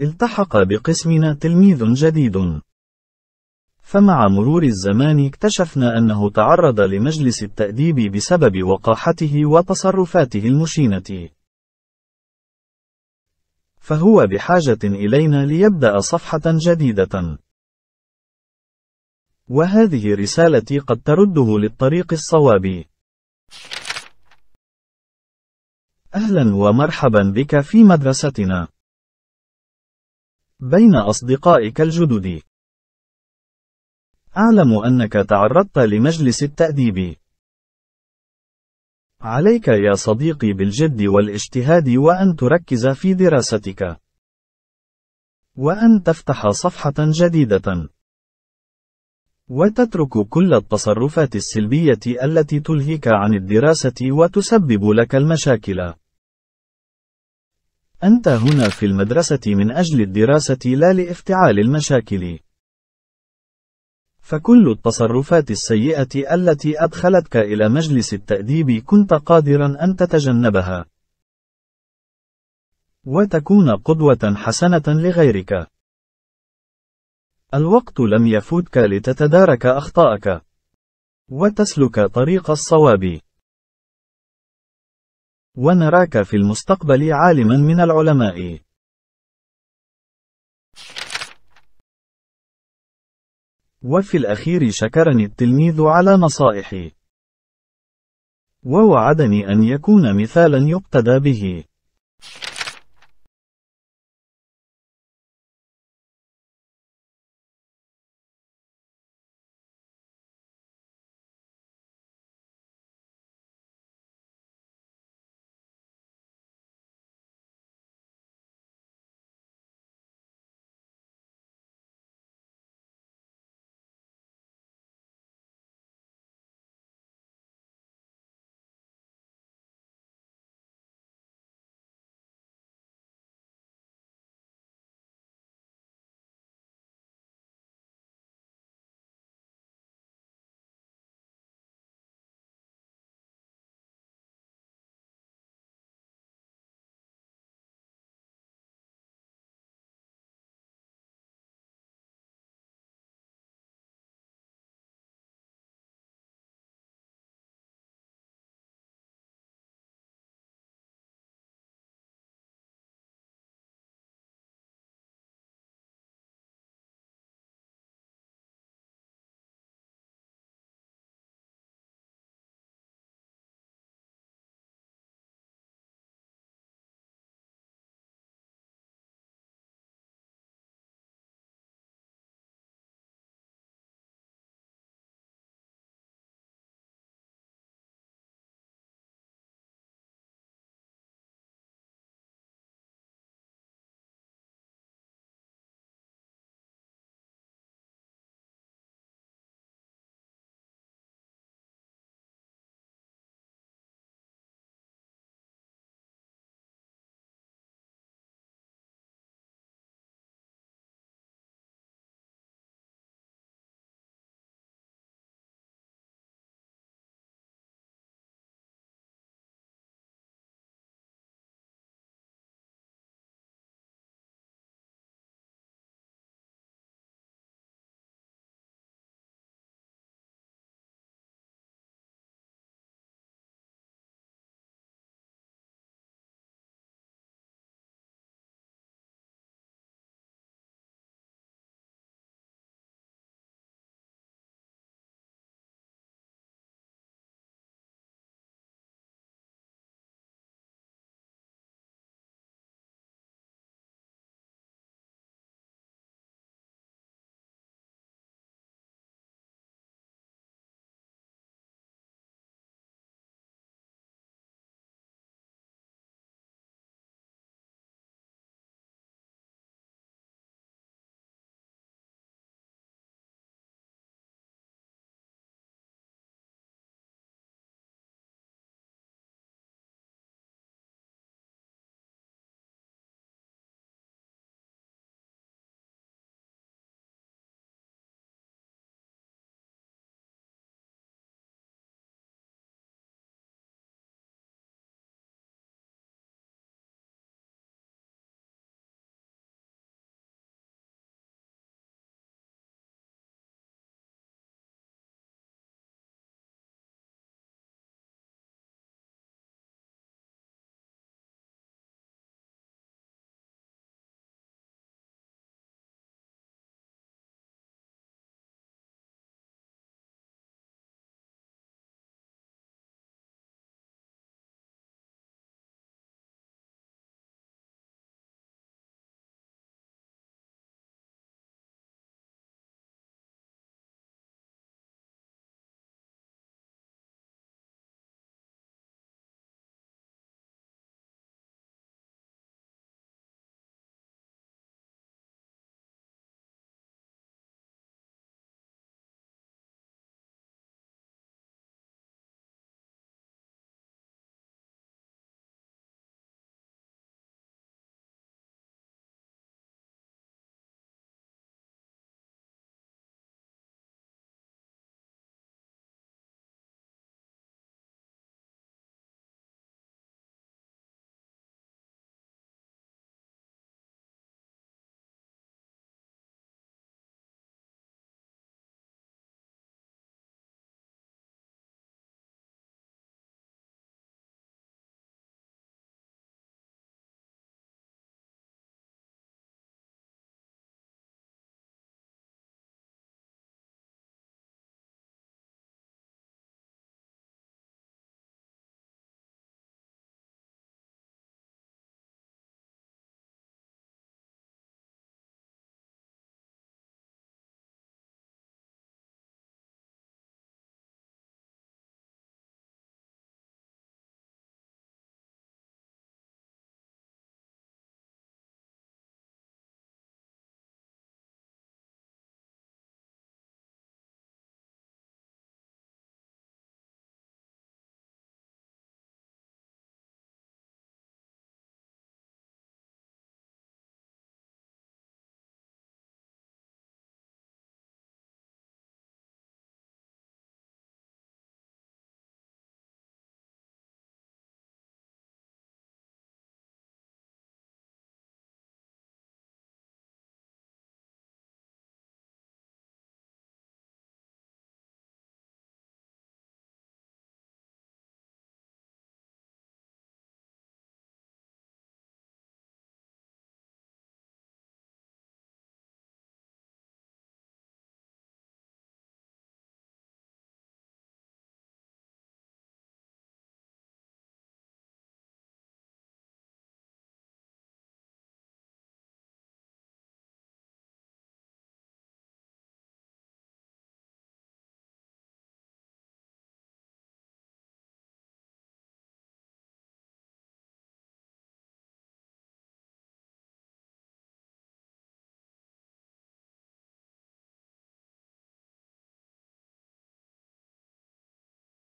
التحق بقسمنا تلميذ جديد. فمع مرور الزمان اكتشفنا أنه تعرض لمجلس التأديب بسبب وقاحته وتصرفاته المشينة. فهو بحاجة إلينا ليبدأ صفحة جديدة. وهذه رسالتي قد ترده للطريق الصواب. أهلا ومرحبا بك في مدرستنا. بين أصدقائك الجدد. أعلم أنك تعرضت لمجلس التأديب. عليك يا صديقي بالجد والاجتهاد وأن تركز في دراستك. وأن تفتح صفحة جديدة. وتترك كل التصرفات السلبية التي تلهيك عن الدراسة وتسبب لك المشاكل. أنت هنا في المدرسة من أجل الدراسة لا لافتعال المشاكل. فكل التصرفات السيئة التي أدخلتك إلى مجلس التأديب كنت قادرا أن تتجنبها. وتكون قدوة حسنة لغيرك. الوقت لم يفوتك لتتدارك أخطاءك. وتسلك طريق الصواب. ونراك في المستقبل عالما من العلماء. وفي الأخير شكرني التلميذ على نصائحي. ووعدني أن يكون مثالا يقتدى به.